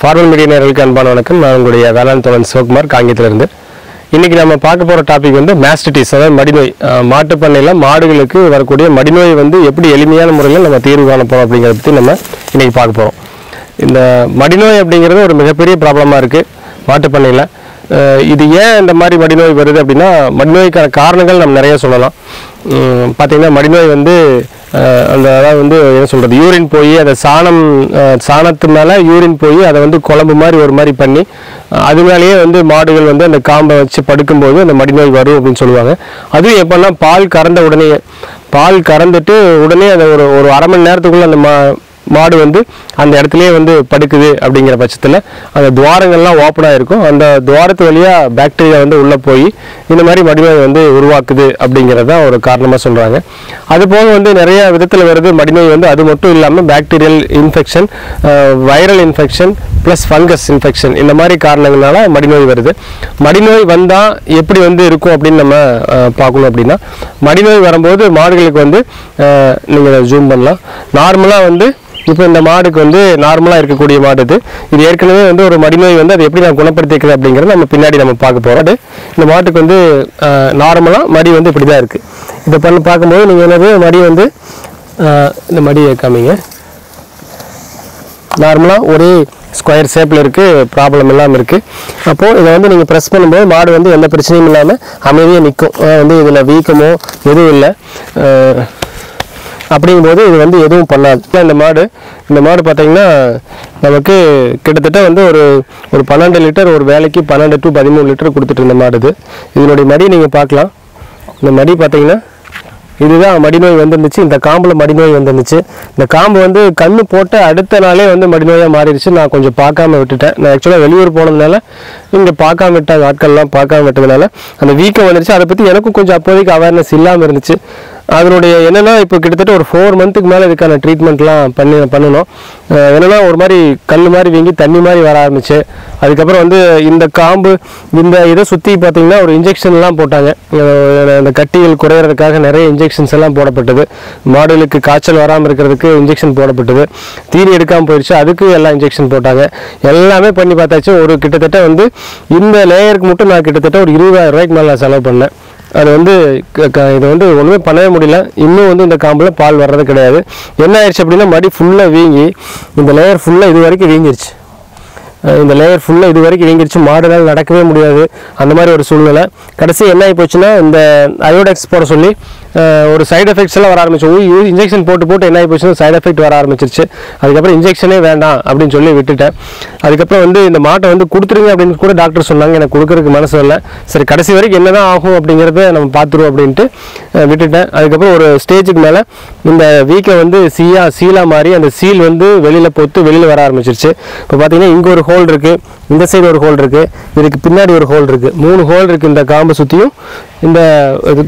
Formal media நேர்களுக்கு அன்பான வணக்கம். நான் உங்களுடைய வேளாண் தோழன் சிவகுமார் காங்கியத்திலிருந்து. இன்னைக்கு நம்ம பார்க்க போகிற டாபிக் வந்து மேஸ்டிட்டிஸ் அதாவது மடிநோய் அஹ், மாட்டுப் பண்ணையில் மாடுகளுக்கு வரக்கூடிய மடிநோய் வந்து எப்படி எளிமையான முறையில் நம்ம தீர்வு காண போகிறோம் அப்படிங்கிறத பற்றி நம்ம இன்றைக்கி பார்க்க போகிறோம் இந்த மடிநோய் அப்படிங்கிறது ஒரு மிகப்பெரிய ப்ராப்ளமாக இருக்குது மாட்டுப் பண்ணையில் இது ஏன் இந்த மாதிரி மடிநோய் வருது அப்படின்னா மடிநோய்க்கான காரணங்கள் நம்ம நிறைய சொல்லலாம். பார்த்திங்கன்னா மடிநோய் வந்து அந்த அதாவது வந்து என்ன சொல்கிறது யூரின் போய் அதை சாணம் சாணத்து மேலே யூரின் போய் அதை வந்து குழம்பு மாதிரி ஒரு மாதிரி பண்ணி அது மேலேயே வந்து மாடுகள் வந்து அந்த காம்பை வச்சு படுக்கும்போது அந்த மடிநோய் வரும் அப்படின்னு சொல்லுவாங்க. அதுவும் எப்போன்னா பால் கறந்த உடனே பால் கறந்துட்டு உடனே அதை ஒரு ஒரு அரை மணி நேரத்துக்குள்ளே அந்த மா மாடு வந்து அந்த இடத்துலயே வந்து படுக்குது அப்படிங்கிற பட்சத்தில் அந்த துவாரங்கள்லாம் ஓப்பனாக இருக்கும் அந்த துவாரத்து வழியாக பாக்டீரியா வந்து உள்ளே போய் இந்த மாதிரி மடிநோய் வந்து உருவாக்குது அப்படிங்கிறத ஒரு காரணமாக சொல்கிறாங்க அதுபோக வந்து நிறைய விதத்தில் வருது மடிநோய் வந்து அது மட்டும் இல்லாமல் bacterial infection viral infection plus fungus infection இந்த மாதிரி காரணங்களால மடிநோய் வருது. மடிநோய் வந்தால் எப்படி வந்து இருக்கும் அப்படின்னு நம்ம பார்க்கணும் அப்படின்னா மடிநோய் வரும்போது மாடுகளுக்கு வந்து நீங்கள் ஜூம் பண்ணலாம். நார்மலாக வந்து இப்போ இந்த மாடுக்கு வந்து நார்மலாக இருக்கக்கூடிய மாடு இது. இது ஏற்கனவே வந்து ஒரு மடிநோய் வந்து அதை எப்படி நான் குணப்படுத்திக்கிறது அப்படிங்கிறத நம்ம பின்னாடி நம்ம பார்க்க போகிறோம் இந்த மாட்டுக்கு வந்து நார்மலாக மடி வந்து இப்படி தான் இருக்குது இதை பண்ண பார்க்கும்போது நீங்கள் என்னது மடி வந்து இந்த மடியை காமிங்க. நார்மலாக ஒரே ஸ்கொயர் ஷேப்பில் இருக்குது ப்ராப்ளம் இல்லாமல் இருக்குது அப்போது இதை வந்து நீங்கள் ப்ரெஸ் பண்ணும்போது மாடு வந்து எந்த பிரச்சனையும் இல்லாமல் அமைதியாக நிற்கும் வந்து இதில் வீக்கமோ எதுவும் இல்லை. அப்படிங்கும்போது இது வந்து எதுவும் பண்ணாது. இந்த மாடு இந்த மாடு பார்த்தீங்கன்னா நமக்கு கிட்டத்தட்ட வந்து ஒரு ஒரு பன்னெண்டு லிட்டர் ஒரு வேலைக்கு பன்னெண்டு டு பதிமூணு லிட்டர் கொடுத்துட்டு இருந்த மாடு இது. இதனுடைய மடி நீங்கள் பார்க்கலாம். இந்த மடி பார்த்தீங்கன்னா இதுதான் மடிநோய் வந்துருந்துச்சு. இந்த காம்பில் மடிநோய் வந்துருந்துச்சு. இந்த காம்பு வந்து கண்ணு போட்டு அடுத்த நாளே வந்து மடிநோயாக மாறிடுச்சு. நான் கொஞ்சம் பார்க்காம விட்டுட்டேன். நான் ஆக்சுவலாக வெளியூர் போனதுனால இங்கே பார்க்காம விட்டாங்க ஆட்கள்லாம் பார்க்காம விட்டதுனால அந்த வீக்கம் வந்துருச்சு. அதை பற்றி எனக்கும் கொஞ்சம் அப்போதைக்கு அவேர்னஸ் இல்லாமல் இருந்துச்சு. அதனுடைய என்னன்னா இப்போ கிட்டத்தட்ட ஒரு ஃபோர் மந்த்துக்கு மேலே இதுக்கான ட்ரீட்மெண்ட்லாம் பண்ணி பண்ணணும். என்னென்னா என்னன்னா ஒரு மாதிரி கல் மாதிரி வீங்கி தண்ணி மாதிரி வர ஆரம்பிச்சு. அதுக்கப்புறம் வந்து இந்த காம்பு இந்த இதை சுற்றி பார்த்திங்கன்னா ஒரு இன்ஜெக்ஷன்லாம் போட்டாங்க. இந்த அந்த கட்டிகள் குறையிறதுக்காக நிறைய இன்ஜெக்ஷன்ஸ் எல்லாம் போடப்பட்டது. மாடுகளுக்கு காய்ச்சல் வராமல் இருக்கிறதுக்கு இன்ஜெக்ஷன் போடப்பட்டது. தீனி எடுக்காமல் போயிடுச்சு அதுக்கு எல்லாம் இன்ஜெக்ஷன் போட்டாங்க. எல்லாமே பண்ணி பார்த்தாச்சு. ஒரு கிட்டத்தட்ட வந்து இந்த லேயருக்கு மட்டும் நான் கிட்டத்தட்ட ஒரு இருபதாயிரம் ரூபாய்க்கு மேலே நான் செலவு பண்ணேன். அது வந்து க- க- இது வந்து ஒன்றுமே பண்ணவே முடியல. இன்னும் வந்து இந்த காம்பில் பால் வர்றது கிடையாது. என்ன ஆயிடுச்சு அப்படின்னா மடி ஃபுல்லாக வீங்கி இந்த லேயர் ஃபுல்லாக இது வரைக்கும் வீங்கிருச்சு. இந்த லேயர் ஃபுல்லாக இது வரைக்கும் வீங்கிருச்சு மாடுனால் நடக்கவே முடியாது. அந்த மாதிரி ஒரு சூழ்நிலை. கடைசி என்ன ஆகி போச்சுன்னா இந்த அயோடெக்ஸ் போட சொல்லி ஒரு சைடு எஃபெக்ட்ஸ் எல்லாம் வர ஆரம்பிச்சு. இன்ஜெக்ஷன் போட்டு போட்டு என்ன ஆகி போச்சுன்னா சைடு எஃபெக்ட் வர ஆரம்பிச்சிருச்சு. அதுக்கப்புறம் இன்ஜெக்ஷனே வேண்டாம் அப்படின்னு சொல்லி விட்டுட்டேன். அதுக்கப்புறம் வந்து இந்த மாட்டை வந்து கொடுத்துருங்க அப்படின்னு கூட டாக்டர் சொன்னாங்க. எனக்கு கொடுக்கறதுக்கு மனசு இல்லை சரி கடைசி வரைக்கும் என்னதான் ஆகும் அப்படிங்கிறத நம்ம பார்த்துருவோம் அப்படின்ட்டு விட்டுட்டேன். அதுக்கப்புறம் ஒரு ஸ்டேஜுக்கு மேலே இந்த வீக்கை வந்து சீயா சீலாக மாறி அந்த சீல் வந்து வெளியில் பொத்து வெளியில் வர ஆரம்பிச்சிருச்சு. இப்போ பார்த்தீங்கன்னா இங்கே ஒரு ஹோல் இருக்குது இந்த சைடு ஒரு ஹோல் இருக்குது இதுக்கு பின்னாடி ஒரு ஹோல் இருக்குது மூணு ஹோல் இருக்குது இந்த காம்பை சுற்றியும் இந்த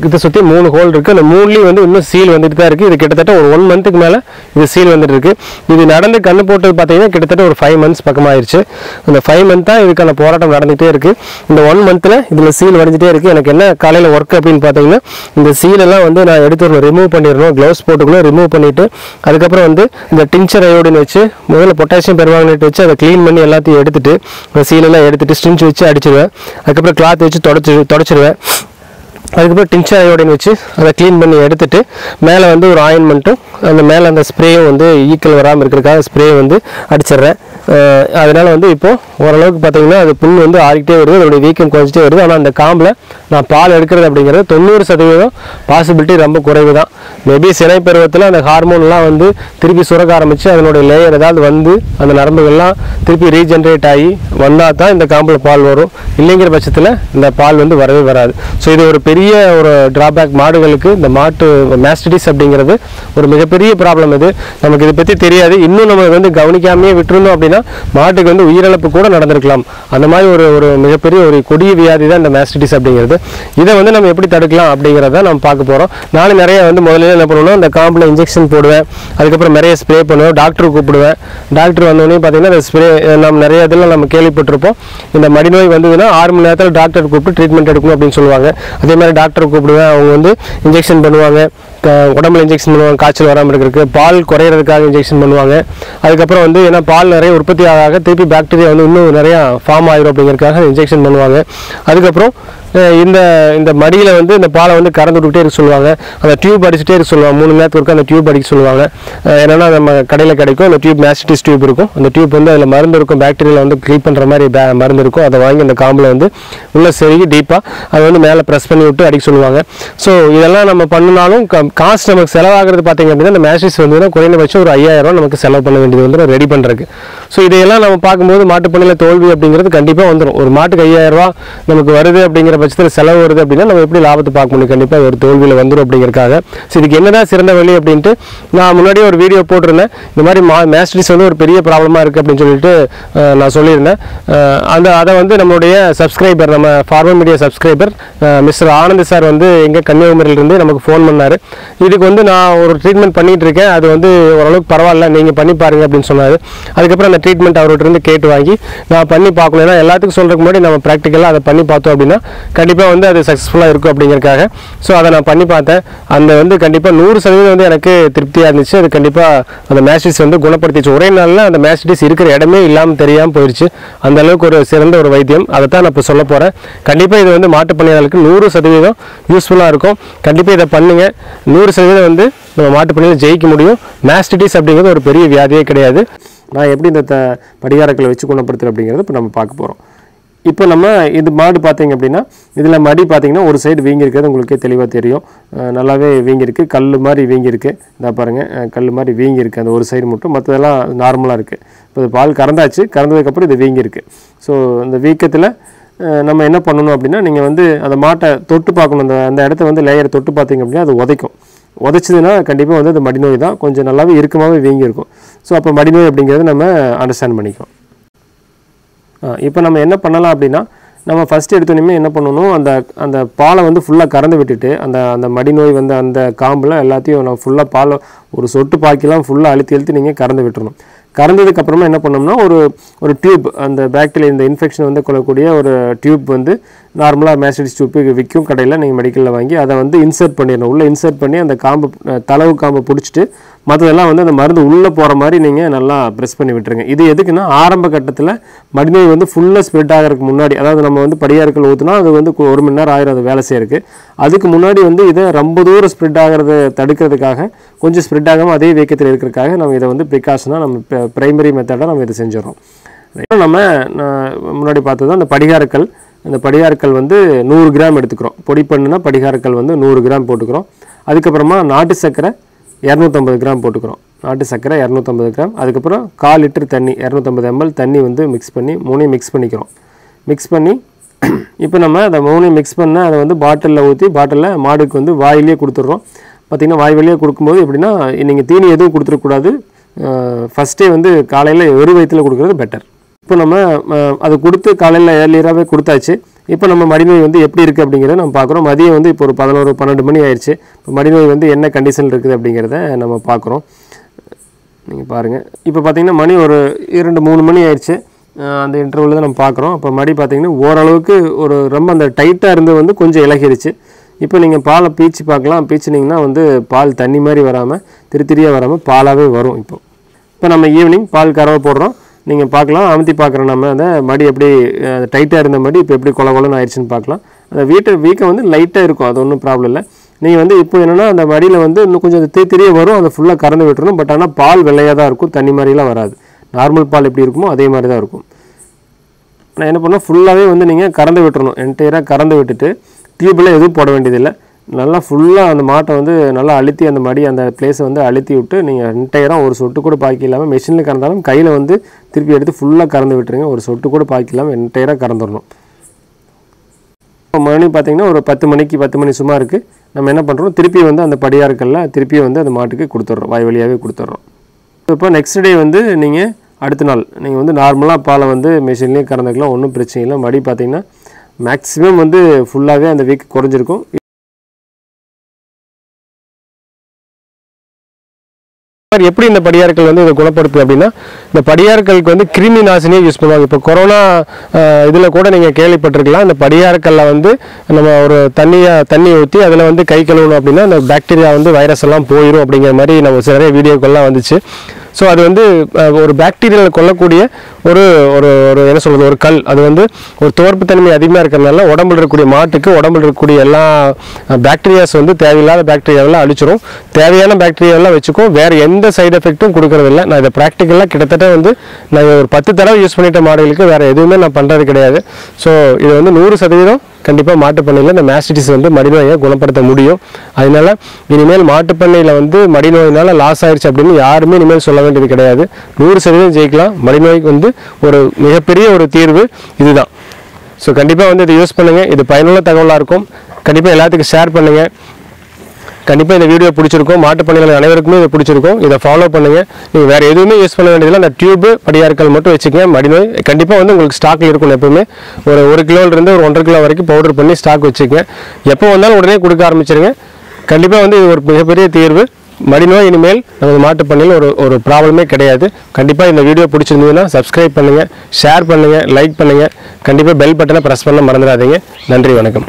இதை சுற்றி மூணு ஹோல் இருக்குது அந்த மூணுலேயும் வந்து இன்னும் சீல் வந்துட்டு தான் இருக்குது இது கிட்டத்தட்ட ஒரு ஒன் மந்த்துக்கு மேலே இது சீல் வந்துட்டு இருக்கு. இது நடந்து கண்ணு போட்டது பார்த்தீங்கன்னா கிட்டத்தட்ட ஒரு ஃபைவ் மந்த்ஸ் பக்கமாயிருச்சு. இந்த ஃபைவ் மந்த்தாக இதுக்கான போராட்டம் நடந்துகிட்டே இருக்குது இந்த ஒன் மந்த்தில் இதில் சீல் வரைஞ்சிட்டே இருக்குது எனக்கு என்ன காலையில் ஒர்க் அப்படின்னு பார்த்தீங்கன்னா இந்த சீலெல்லாம் வந்து நான் எடுத்து ரிமூவ் பண்ணிடணும். க்ளவுஸ் போட்டுக்கணும் ரிமூவ் பண்ணிவிட்டு அதுக்கப்புறம் வந்து இந்த டின்ச்சர் அயோடின் வச்சு முதல்ல பொட்டாசியம் பெர்மாங்கனேட் வச்சு அதை க்ளீன் பண்ணி எல்லாத்தையும் எடுத்துட்டு அந்த சீலெல்லாம் எடுத்துட்டு ஸ்டிஞ்ச் வச்சு அடிச்சிடுவேன் அதுக்கப்புறம் கிளாத் வச்சு தொடச்சி தொடச்சிடுவேன் அதுக்கப்புறம் டிங்சர் அயோடின் வச்சு அதை க்ளீன் பண்ணி எடுத்துட்டு மேலே வந்து ஒரு ஆயின்மெண்ட்டும் அந்த மேலே அந்த ஸ்ப்ரேயும் வந்து ஈக்கல் வராமல் இருக்கிறதுக்காக ஸ்ப்ரே வந்து அடிச்சிடுறேன். அதனால் வந்து இப்போ ஓரளவுக்கு பார்த்தீங்கன்னா அது புண் வந்து ஆறிக்கிட்டே வருது அதோடைய வீக்கம் குறைஞ்சிட்டே வருது. ஆனால் அந்த காம்பில் நான் பால் எடுக்கிறது அப்படிங்கிறது தொண்ணூறு சதவீதம் பாசிபிலிட்டி ரொம்ப குறைவு தான் மேபி சினை பருவத்தில் அந்த ஹார்மோன்லாம் வந்து திருப்பி சுரக்க ஆரம்பித்து அதனுடைய லேயர் ஏதாவது வந்து அந்த நரம்புகள்லாம் திருப்பி ரீஜென்ரேட் ஆகி வந்தால் தான் இந்த காம்பில் பால் வரும். இல்லைங்கிற பட்சத்தில் இந்த பால் வந்து வரவே வராது. ஸோ இது ஒரு பெரிய ஒரு ட்ராபேக் மாடுகளுக்கு. இந்த மாட்டு மேஸ்டிடிஸ் அப்படிங்கிறது ஒரு மிகப்பெரிய ப்ராப்ளம் இது. நமக்கு இதை பற்றி தெரியாது. இன்னும் நம்ம வந்து கவனிக்காமையே விட்டுருந்தோம் அப்படின்னு மாட்டுக்கு வந்து உயிரிழப்பு கூட நடந்திருக்கலாம். அந்த மாதிரி ஒரு ஒரு மிகப்பெரிய ஒரு கொடிய வியாதி தான் இந்த மேஸ்டிட்டிஸ் அப்படிங்கிறது. இதை வந்து நம்ம எப்படி தடுக்கலாம் அப்படிங்கிறத நம்ம பார்க்க போகிறோம் நானும் நிறைய வந்து முதல்ல என்ன பண்ணுவேன்னா இந்த காம்பில் இன்ஜெக்ஷன் போடுவேன். அதுக்கப்புறம் நிறைய ஸ்ப்ரே பண்ணுவேன். டாக்டர் கூப்பிடுவேன். டாக்டர் வந்தோடனே பார்த்தீங்கன்னா இந்த ஸ்ப்ரே நம்ம நிறைய இதில் நம்ம கேள்விப்பட்டிருப்போம். இந்த மடிநோய் வந்ததுன்னா ஆறு மணி நேரத்தில் டாக்டர் கூப்பிட்டு ட்ரீட்மெண்ட் எடுக்கணும் அப்படின்னு சொல்லுவாங்க. அதே மாதிரி டாக்டர் கூப்பிடுவேன். அவங்க வந்து இன்ஜெக்ஷன் பண்ணுவாங்க. உடம்புல இன்ஜெக்ஷன் பண்ணுவாங்க காய்ச்சல் வராமல் இருக்கிறதுக்கு பால் குறையிறதுக்காக இன்ஜெக்ஷன் பண்ணுவாங்க. அதுக்கப்புறம் வந்து ஏன்னா பால் நிறைய உற்பத்தி ஆக ஆக திருப்பி பாக்டீரியா வந்து இன்னும் நிறையா ஃபார்ம் ஆயிரும் அப்படிங்கிறதுக்காக இன்ஜெக்ஷன் பண்ணுவாங்க. அதுக்கப்புறம் இந்த இந்த மடியில் வந்து இந்த பாலை வந்து கறந்து விட்டுக்கிட்டே இருக்க சொல்லுவாங்க. அந்த டியூப் அடிச்சுட்டே இருக்க சொல்லுவாங்க. மூணு நேரத்துக்கு ஒருக்கா அந்த டியூப் அடிக்க சொல்லுவாங்க. அஹ் என்னன்னா நம்ம கடையில் கிடைக்கும். அந்த டியூப் மேசிட்டிஸ் டியூப் இருக்கும். அந்த டியூப் வந்து அதில் மருந்து இருக்கும். பாக்டீரியா வந்து க்ளீப் பண்ணுற மாதிரி பே- மருந்து இருக்கும். அதை வாங்கி அந்த காம்பில் வந்து உள்ளே செருகி டீப்பாக அதை வந்து மேலே ப்ரெஸ் பண்ணி விட்டு அடிக்க சொல்லுவாங்க. ஸோ இதெல்லாம் நம்ம பண்ணினாலும் காஸ்ட் நமக்கு செலவாகிறது பார்த்தீங்க அப்படின்னா அந்த மேஸ்டிஸ் வந்து குறைந்தபட்சம் ஒரு ஐயாயிரம் நமக்கு செலவு பண்ண வேண்டியது வந்து ரெடி பண்ணுறதுக்கு ஸோ இதையெல்லாம் நம்ம பார்க்கும்போது மாட்டுப்பண்ணையில் தோல்வி அப்படிங்கிறது கண்டிப்பாக வந்துடும் ஒரு மாட்டுக்கு ஐயாயிரம் ரூபா நமக்கு வருது அப்படிங்கிற பட்சத்தில் செலவு வருது அப்படின்னா நம்ம எப்படி லாபத்தை பார்க்க முடியும்? கண்டிப்பாக ஒரு தோல்வியில் வந்துடும் அப்படிங்கிறக்காக ஸோ இதுக்கு என்னதான் சிறந்த வழி அப்படின்ட்டு நான் முன்னாடியே ஒரு வீடியோ போட்டிருந்தேன். இந்த மாதிரி மா மேஸ்ட்ரிஸ் வந்து ஒரு பெரிய ப்ராப்ளமாக இருக்குது அப்படின்னு சொல்லிட்டு நான் சொல்லியிருந்தேன். அந்த அதை வந்து நம்மளுடைய சப்ஸ்கிரைபர் நம்ம former media subscriber mister Anand sir வந்து எங்கள் கன்னியாகுமரியிலேருந்து நமக்கு ஃபோன் பண்ணார். இதுக்கு வந்து நான் ஒரு ட்ரீட்மெண்ட் பண்ணிகிட்டு இருக்கேன். அது வந்து ஓரளவுக்கு பரவாயில்ல. நீங்கள் பண்ணி பாருங்கள் அப்படின்னு சொன்னார். அதுக்கப்புறம் அந்த ட்ரீட்மெண்ட் அவர்கிட்ட இருந்து கேட்டு வாங்கி நான் பண்ணி பார்க்கணும். ஏன்னா எல்லாத்துக்கும் சொல்கிறதுக்கு முன்னாடி நம்ம ப்ராக்டிக்கலாக அதை பண்ணி பார்த்தோம் அப்படின்னா கண்டிப்பாக வந்து அது சக்ஸஸ்ஃபுல்லாக இருக்கும் அப்படிங்கிறக்காக ஸோ அதை நான் பண்ணி பார்த்தேன். அந்த வந்து கண்டிப்பாக நூறு சதவீதம் வந்து எனக்கு திருப்தியாக இருந்துச்சு. அது கண்டிப்பாக அந்த மேஸ்டிஸ் வந்து குணப்படுத்திச்சு. ஒரே நாளில் அந்த மேஸ்டிஸ் இருக்கிற இடமே இல்லாமல் தெரியாமல் போயிடுச்சு அந்த அளவுக்கு ஒரு சிறந்த ஒரு வைத்தியம். அதை தான் நான் இப்போ சொல்ல போகிறேன் கண்டிப்பாக இது வந்து மாட்டுப் பணியாளர்களுக்கு நூறு சதவீதம் யூஸ்ஃபுல்லாக இருக்கும். கண்டிப்பாக இதை பண்ணுங்கள் நூறு சதவீதம் வந்து நம்ம மாட்டுப் பணியில் ஜெயிக்க முடியும். மேஸ்டிட்டிஸ் அப்படிங்கிறது ஒரு பெரிய வியாதியே கிடையாது. நான் எப்படி இந்த த படிகாரங்களை வச்சு குணப்படுத்துகிறேன் அப்படிங்கிறத இப்போ நம்ம பார்க்க போகிறோம் இப்போ நம்ம இது மாடு பார்த்தீங்க அப்படின்னா இதில் மடி பார்த்தீங்கன்னா ஒரு சைடு வீங்கியிருக்கிறது உங்களுக்கே தெளிவாக தெரியும். நல்லாவே வீங்கியிருக்கு. கல் மாதிரி வீங்கியிருக்கு. இதாக பாருங்கள் கல் மாதிரி வீங்கியிருக்கு. அந்த ஒரு சைடு மட்டும். மற்றதெல்லாம் நார்மலாக இருக்குது இப்போ பால் கறந்தாச்சு. கறந்ததுக்கப்புறம் இது வீங்கியிருக்கு. ஸோ இந்த வீக்கத்தில் நம்ம என்ன பண்ணணும் அப்படின்னா நீங்கள் வந்து அந்த மாட்டை தொட்டு பார்க்கணும். அந்த அந்த இடத்த வந்து லேயரை தொட்டு பார்த்தீங்க அப்படின்னா அது உதைக்கும். உதைச்சதுன்னா கண்டிப்பாக வந்து அது மடிநோய் தான். கொஞ்சம் நல்லாவே இறுக்கமாகவே வீங்கியிருக்கும். ஸோ அப்போ மடிநோய் அப்படிங்கிறத நம்ம அண்டர்ஸ்டாண்ட் பண்ணிக்கலாம். இப்போ நம்ம என்ன பண்ணலாம் அப்படின்னா நம்ம ஃபஸ்ட்டு எடுத்தோன்னே என்ன பண்ணணும் அந்த அந்த பாலை வந்து ஃபுல்லாக கறந்து விட்டுட்டு அந்த அந்த மடிநோய் வந்து அந்த காம்பில் எல்லாத்தையும் நம்ம ஃபுல்லாக பாலை ஒரு சொட்டு பாக்கிலாம் ஃபுல்லாக அழுத்தி அழுத்தி நீங்கள் கறந்து விட்டுறணும். கறந்ததுக்கப்புறமா என்ன பண்ணோம்னா ஒரு ஒரு டியூப் அந்த பேக்டீரியா இந்த இன்ஃபெக்ஷன் வந்து கொள்ளக்கூடிய ஒரு டியூப் வந்து நார்மலாக மேஸ்டிஸ் டியூப் விற்கும் கடையில் நீங்கள் மெடிக்கலில் வாங்கி அதை வந்து இன்சர்ட் பண்ணிடணும். உள்ளே இன்சர்ட் பண்ணி அந்த காம்பு தளவு காம்பை பிடிச்சிட்டு மற்றதெல்லாம் வந்து அந்த மருந்து உள்ளே போகிற மாதிரி நீங்கள் நல்லா ப்ரெஸ் பண்ணி விட்டுருங்க. இது எதுக்குன்னா ஆரம்ப கட்டத்தில் மடிநோய் வந்து ஃபுல்லாக ஸ்ப்ரெட் ஆகிறதுக்கு முன்னாடி அதாவது நம்ம வந்து படியாருக்கள் ஊற்றினா அது வந்து ஒரு மணி நேரம் ஆயிரம் அது வேலை செய்யறதுக்கு. அதுக்கு முன்னாடி வந்து இதை ரொம்ப தூரம் ஸ்ப்ரெட் ஆகிறத தடுக்கிறதுக்காக கொஞ்சம் ஸ்ப்ரெட் ஆகாமல் அதே வேக்கத்தில் இருக்கிறதுக்காக நம்ம இதை வந்து ப்ரிகாஷனாக நம்ம ப்ரைமரி மெத்தடாக நம்ம இதை செஞ்சிடறோம். நம்ம நான் முன்னாடி பார்த்தது அந்த படிகாரக்கல் அந்த படிகாரக்கல் வந்து நூறு கிராம் எடுத்துக்கிறோம். பொடி பண்ணுனா படிகாரக்கல் வந்து நூறு கிராம் போட்டுக்கிறோம். அதுக்கப்புறமா நாட்டு சர்க்கரை இரநூத்தம்பது கிராம் போட்டுக்கிறோம். நாட்டு சர்க்கரை இரநூத்தம்பது கிராம். அதுக்கப்புறம் கால் லிட்டர் தண்ணி இரநூத்தம்பது எம்எல் தண்ணி வந்து மிக்ஸ் பண்ணி மூணையும் மிக்ஸ் பண்ணிக்கிறோம். மிக்ஸ் பண்ணி இப்போ நம்ம அதை மூணையும் மிக்ஸ் பண்ணால் அதை வந்து பாட்டிலில் ஊற்றி பாட்டிலில் மாடுக்கு வந்து வாயிலே கொடுத்துட்றோம். பார்த்திங்கன்னா வாய் வழியாக கொடுக்கும்போது எப்படின்னா நீங்கள் தீனி எதுவும் கொடுத்துடக்கூடாது ஃபஸ்ட்டே வந்து காலையில் வெறும் வயிற்றில் கொடுக்குறது பெட்டர் இப்போ நம்ம அதை கொடுத்து காலையில் ஏர்லியராகவே கொடுத்தாச்சு. இப்போ நம்ம மடிநோய் வந்து எப்படி இருக்குது அப்படிங்கிறத நம்ம பார்க்குறோம். மதியம் வந்து இப்போ ஒரு பதினோரு பன்னெண்டு மணி ஆயிடுச்சு. இப்போ மடிநோய் வந்து என்ன கண்டிஷனில் இருக்குது அப்படிங்கிறத நம்ம பார்க்குறோம். நீங்கள் பாருங்கள் இப்போ பார்த்திங்கன்னா மணி ஒரு இரண்டு மூணு மணி ஆயிடுச்சு. அந்த இன்டர்வலில் தான் நம்ம பார்க்குறோம். அப்போ மடி பார்த்தீங்கன்னா ஓரளவுக்கு ஒரு ரொம்ப அந்த டைட்டாக இருந்து வந்து கொஞ்சம் இலகிருச்சு. இப்போ நீங்கள் பாலை பீச்சு பார்க்கலாம். பீச்சினிங்கன்னா வந்து பால் தண்ணி மாதிரி வராமல் திரு திரியாக வராமல் பாலாகவே வரும் இப்போ. இப்போ நம்ம ஈவினிங் பால் கறவை போடுறோம். நீங்கள் பார்க்கலாம் அமுத்தி பார்க்குற நம்ம அந்த மடி எப்படி டைட்டாக இருந்த மடி இப்போ எப்படி கொல கொலன்னு ஆயிடுச்சுன்னு பார்க்கலாம். அந்த வீட்டை வீக்கம் வந்து லைட்டாக இருக்கும் அது ஒன்றும் ப்ராப்ளம் இல்லை. நீங்கள் வந்து இப்போ என்னென்னா அந்த மடியில் வந்து இன்னும் கொஞ்சம் திரி தெரிய வரும் அதை ஃபுல்லாக கறந்து விட்டுறணும். பட் ஆனால் பால் வெள்ளையாக தான் இருக்கும் தண்ணி மாதிரிலாம் வராது. நார்மல் பால் எப்படி இருக்குமோ அதே மாதிரி தான் இருக்கும். நான் என்ன பண்ணால் ஃபுல்லாகவே வந்து நீங்கள் கறந்து விட்டுறணும். என்டையராக கறந்து விட்டுட்டு டியூப்பில் எதுவும் போட வேண்டியதில்லை. நல்லா ஃபுல்லாக அந்த மாட்டை வந்து நல்லா அழுத்தி அந்த மடி அந்த பிளேஸை வந்து அழுத்தி விட்டு நீங்கள் என்டையராக ஒரு சொட்டு கூட பாக்கி இல்லாமல் மிஷினில் கறந்தாலும் கையில் வந்து திருப்பி எடுத்து ஃபுல்லாக கறந்து விட்டுருங்க. ஒரு சொட்டு கூட பாக்கி இல்லாமல் என்டையராக கறந்துடணும் இப்போ மணி பார்த்தீங்கன்னா ஒரு பத்து மணிக்கு பத்து மணி சும்மா இருக்குது நம்ம என்ன பண்ணுறோம் திருப்பி வந்து அந்த படியாருக்கல்ல திருப்பி வந்து அந்த மாட்டுக்கு கொடுத்துட்றோம் வாய் வழியாகவே கொடுத்துட்றோம் இப்போ நெக்ஸ்ட் டே வந்து நீங்கள் அடுத்த நாள் நீங்கள் வந்து நார்மலாக பாலை வந்து மிஷின்லேயும் கறந்துக்கலாம். ஒன்றும் பிரச்சனை இல்லை. மடி பார்த்தீங்கன்னா மேக்ஸிமம் வந்து ஃபுல்லாகவே அந்த வீக் குறைஞ்சிருக்கும். மாதிரி எப்படி இந்த படியார்கள் வந்து இதை குணப்படுத்து அப்படின்னா இந்த படியார்களுக்கு வந்து கிருமி நாசினியே யூஸ் பண்ணுவாங்க. இப்போ கொரோனா இதில் கூட நீங்கள் கேள்விப்பட்டிருக்கலாம். இந்த படியார்களில் வந்து நம்ம ஒரு தண்ணியை தண்ணி ஊற்றி அதில் வந்து கை கழுவணும் அப்படின்னா அந்த பாக்டீரியா வந்து வைரஸ் எல்லாம் போயிடும் அப்படிங்கிற மாதிரி நம்ம நிறைய வீடியோக்கள்லாம் வந்துச்சு. ஸோ அது வந்து ஒரு பாக்டீரியாவில் கொல்லக்கூடிய ஒரு ஒரு ஒரு என்ன சொல்கிறது ஒரு கல். அது வந்து ஒரு தோற்புத்தன்மை அதிகமாக இருக்கிறதுனால உடம்புல இருக்கக்கூடிய மாட்டுக்கு உடம்புல இருக்கக்கூடிய எல்லா பாக்டீரியாஸ் வந்து தேவையில்லாத பாக்டீரியாவெல்லாம் அழிச்சிரும். தேவையான பாக்டீரியாவெல்லாம் வச்சுக்கும். வேறு எந்த சைடு எஃபெக்ட்டும் கொடுக்கறதில்ல. நான் இதை ப்ராக்டிக்கலாக கிட்டத்தட்ட வந்து நான் ஒரு பத்து தடவை யூஸ் பண்ணிட்ட மாடுகளுக்கு வேறு எதுவுமே நான் பண்ணுறது கிடையாது. ஸோ இது வந்து நூறு சதவீதம் கண்டிப்பாக மாட்டுப்பண்ணையில் இந்த மேஸ்டிட்டிஸ் வந்து மடிநோயை குணப்படுத்த முடியும். அதனால இனிமேல் மாட்டுப்பண்ணையில் வந்து மடிநோயினால் லாஸ் ஆயிடுச்சு அப்படின்னு யாருமே இனிமேல் சொல்ல வேண்டியது கிடையாது. நூறு சதவீதம் ஜெயிக்கலாம். மடிநோய்க்கு வந்து ஒரு மிகப்பெரிய ஒரு தீர்வு இதுதான். ஸோ கண்டிப்பாக வந்து இதை யூஸ் பண்ணுங்கள் இது பயனுள்ள தகவலாக இருக்கும். கண்டிப்பாக எல்லாத்துக்கும் ஷேர் பண்ணுங்கள் கண்டிப்பாக இந்த வீடியோ பிடிச்சிருக்கும். மாட்டு பண்ணைகள் அனைவருக்குமே இது பிடிச்சிருக்கும். இதை ஃபாலோ பண்ணுங்கள் நீங்கள் வேறு எதுவுமே யூஸ் பண்ண வேண்டியதில்லை. அந்த டியூப் படியாருக்கள் மட்டும் வச்சுக்கங்க. மடிநோய் கண்டிப்பாக வந்து உங்களுக்கு ஸ்டாக்கில் இருக்கணும் எப்பவுமே. ஒரு ஒரு கிலோலேருந்து ஒரு ஒன்றரை கிலோ வரைக்கும் பவுடர் பண்ணி ஸ்டாக் வச்சுக்கங்க. எப்போ வந்தாலும் உடனே கொடுக்க ஆரம்பிச்சிருங்க. கண்டிப்பாக வந்து இது ஒரு மிகப்பெரிய தீர்வு. மடிநோய் இனிமேல் நமது மாட்டு பண்ணையில் ஒரு ஒரு ப்ராப்ளமே கிடையாது. கண்டிப்பாக இந்த வீடியோ பிடிச்சிருந்ததுன்னா சப்ஸ்கிரைப் பண்ணுங்கள் ஷேர் பண்ணுங்கள் லைக் பண்ணுங்கள் கண்டிப்பாக பெல் பட்டனை ப்ரெஸ் பண்ண மறந்துடாதீங்க. நன்றி வணக்கம்.